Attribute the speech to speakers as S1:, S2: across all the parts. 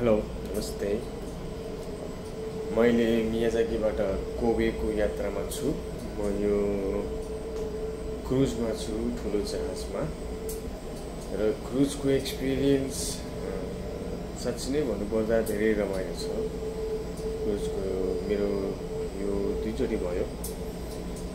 S1: Hello नमस्ते। मैले मियाजाकीबाट कोबेको यात्रामा छु। म यो क्रुजमा छु ठुलो जहाजमा। र क्रुजको एक्सपिरियन्स साँच्ची नै भन्नुपर्दा धेरै रमाइलो छ। क्रुजको मेरो यो दुईचोटि भयो।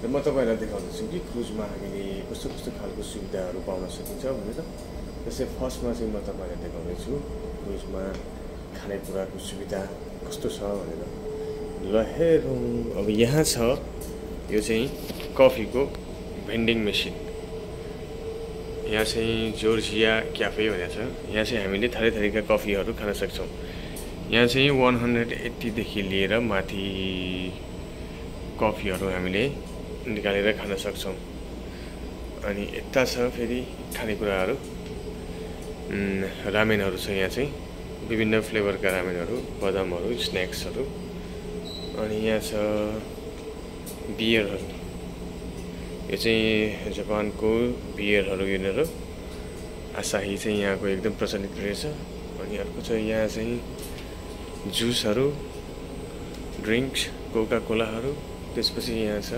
S1: र म तपाईँहरूलाई देखाउँदैछु कि क्रुजमा हामीले कस्तो कस्तो खालको सुविधाहरू पाउन सकिन्छ भनेर। जस्तै फर्स्टमा चाहिँ म तपाईँलाई देखाउँदैछु। क्रुजमा खानेकुराको सुविधा कस्तो छ भनेर। ल हेरौँ अब यहाँ छ यो चाहिँ कफीको भेन्डिङ मेसिन यहाँ चाहिँ जोर्जिया क्याफे भनेको छ। यहाँ चाहिँ हामीले थरी थरीका कफीहरू खान सक्छौँ। यहाँ चाहिँ वान हन्ड्रेड एट्टीदेखि लिएर माथि कफीहरू हामीले निकालेर खान सक्छौँ। अनि यता छ फेरि खानेकुराहरू। रामेनहरू छ यहाँ चाहिँ। विभिन्न फ्लेभरका रामेनहरू बदामहरू स्न्याक्सहरू अनि यहाँ छ बियरहरू। यो चाहिँ जापानको बियरहरू यिनीहरू। आसाही चाहिँ यहाँको एकदम प्रचलित रहेछ। अनि अर्को छ यहाँ चाहिँ जुसहरू ड्रिङ्क्स कोका कोलाहरू त्यसपछि यहाँ छ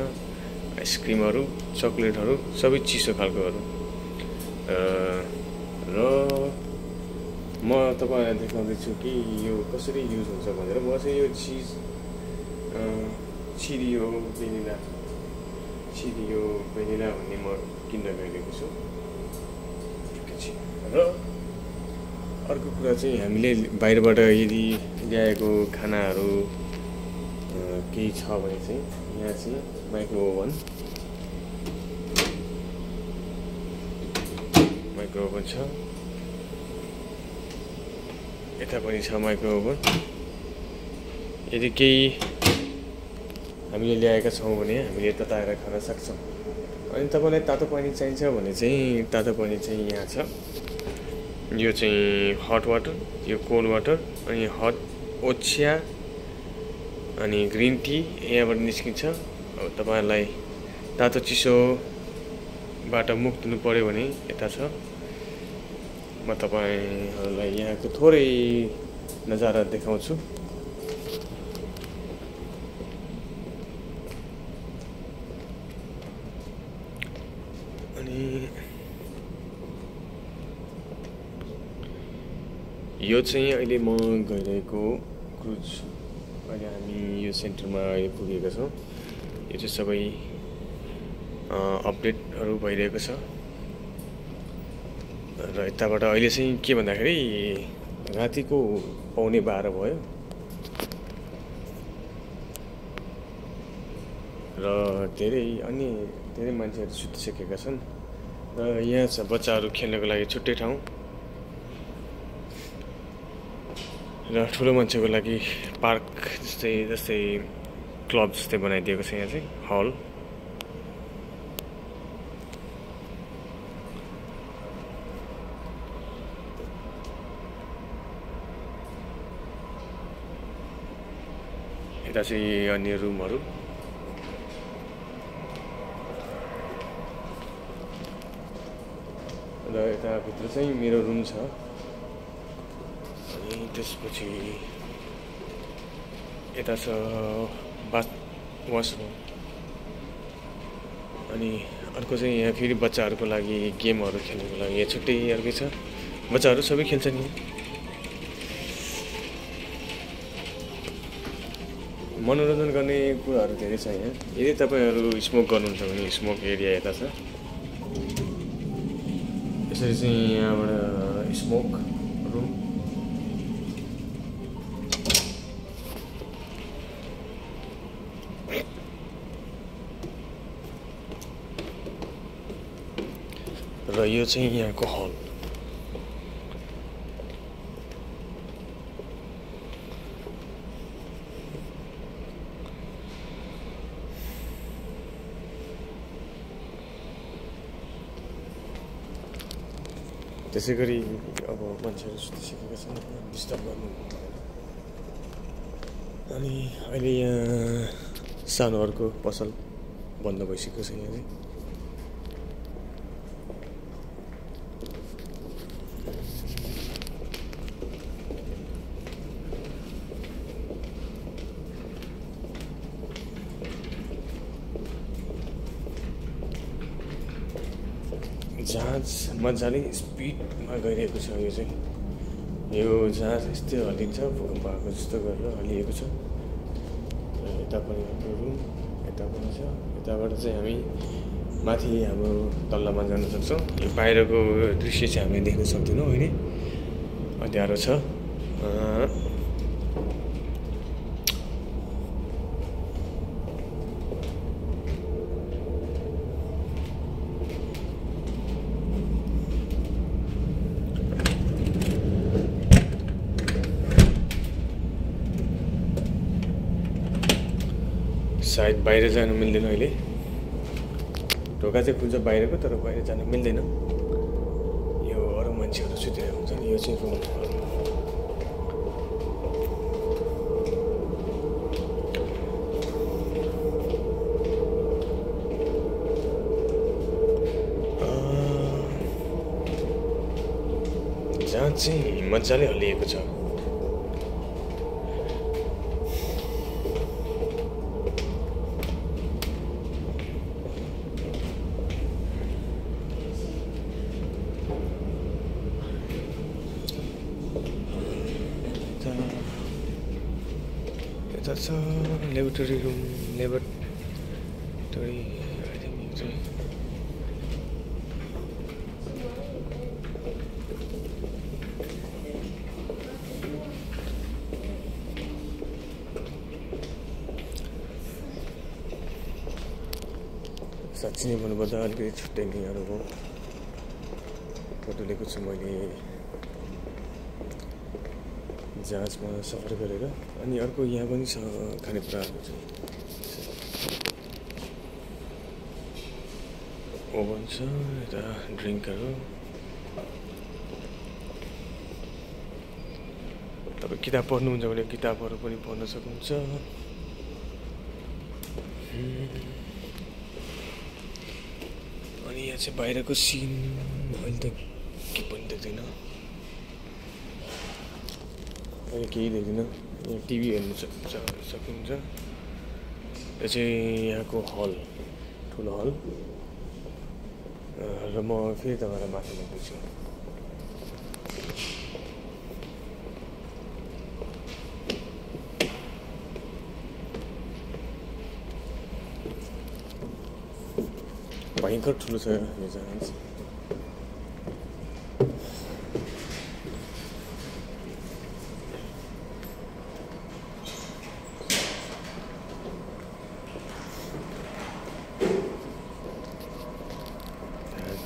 S1: आइसक्रिमहरू चक्लेटहरू सबै चिसो खालकोहरू। र म तपाईँलाई देखाउँदैछु कि यो कसरी युज हुन्छ भनेर। म चाहिँ यो चिज चिरियो भेनिला। चिरियो भेनिला भन्ने म किन्न गइरहेको छु। र अर्को कुरा चाहिँ हामीले बाहिरबाट यदि ल्याएको खानाहरू केही छ भने चाहिँ यहाँ चाहिँ माइक्रो ओभन माइक्रो ओभन छ। यता पनि छ माइक्रो ओभन यदि केही हामीले ल्याएका छौँ भने हामीले तताएर खान सक्छौँ। अनि तपाईँलाई तातो पानी चाहिन्छ भने चाहिँ तातो पानी चाहिँ यहाँ छ। यो चाहिँ हट वाटर यो कोल्ड वाटर अनि हट ओछ्या अनि ग्रिन टी यहाँबाट निस्किन्छ। अब तपाईँहरूलाई तातो चिसोबाट मुक्त हुनु पऱ्यो भने यता छ। म तपाईँहरूलाई यहाँको थोरै नजारा देखाउँछु। अनि यो चाहिँ अहिले म गइरहेको क्रुज अहिले हामी यो सेन्टरमा अहिले पुगेका छौँ। यो चाहिँ सबै अपडेटहरू भइरहेको छ। र यताबाट अहिले चाहिँ के भन्दाखेरि रातिको पाउने बाह्र भयो। र धेरै अन्य धेरै मान्छेहरू सुतिसकेका छन्। र यहाँ छ बच्चाहरू खेल्नको लागि छुट्टै ठाउँ। र ठुलो मान्छेको लागि पार्क जस्तै जस्तै क्लब जस्तै बनाइदिएको छ यहाँ चाहिँ हल। यता चाहिँ अन्य रुमहरू र यताभित्र चाहिँ मेरो रुम छ अनि त्यसपछि यता छ बाथ वासरुम अनि अर्को चाहिँ यहाँ फेरि बच्चाहरूको लागि गेमहरू खेल्नुको लागि यहाँ छुट्टै अर्कै छ बच्चाहरू सबै खेल्छन् यहाँ मनोरञ्जन गर्ने कुराहरू धेरै छ यहाँ यदि तपाईँहरू स्मोक गर्नुहुन्छ भने स्मोक एरिया यता छ। यसरी चाहिँ यहाँबाट स्मोक रुम र यो चाहिँ यहाँको हल त्यसै गरी अब मान्छेहरू सुतिसकेका छन् डिस्टर्ब गर्नु अनि अहिले यहाँ सानो अर्को पसल बन्द भइसकेको छ यहाँ चाहिँ जहाज मजाले स्पिडमा गइरहेको छ यो चाहिँ। यो जहाज यस्तै हल्लिन्छ भूकम्प आएको जस्तो गरेर हल्लिएको छ। यता पनि हाम्रो रुम यता पनि छ। यताबाट चाहिँ हामी माथि हाम्रो तल्लामा जान सक्छौँ। यो बाहिरको दृश्य चाहिँ हामीले देख्न सक्दैनौँ होइन? अँध्यारो छ। सायद बाहिर जानु मिल्दैन अहिले। ढोका चाहिँ खुल्छ बाहिरको तर बाहिर जानु मिल्दैन। यो अरू मान्छेहरू सुतिरहेको हुन्छ नि यो चाहिँ रुम। जहाँ चाहिँ मजाले हल्लिएको छ। यता छ लेबोरेटरी रुम लेबोरेटरी साँच्ची नै भन्नुपर्दा अलिकति छुट्टै अनुभव फोटो लिएको छु मैले। जहाजमा सफर गरेर अनि अर्को यहाँ पनि छ खानेकुराहरू चाहिँ। ओभन छ यता ड्रिङ्कहरू। तपाईँ किताब पढ्नुहुन्छ भने किताबहरू पनि पढ्न सक्नुहुन्छ। अनि यहाँ चाहिँ बाहिरको सिन अहिले त के पनि देख्दैन अहिले केही देख्दिनँ यहाँ टिभी हेर्नु सक्छ सक्नुहुन्छ यो चाहिँ यहाँको हल ठुलो हल र म फेरि तपाईँलाई माथि लग्दैछु भयङ्कर ठुलो छ यो जहाज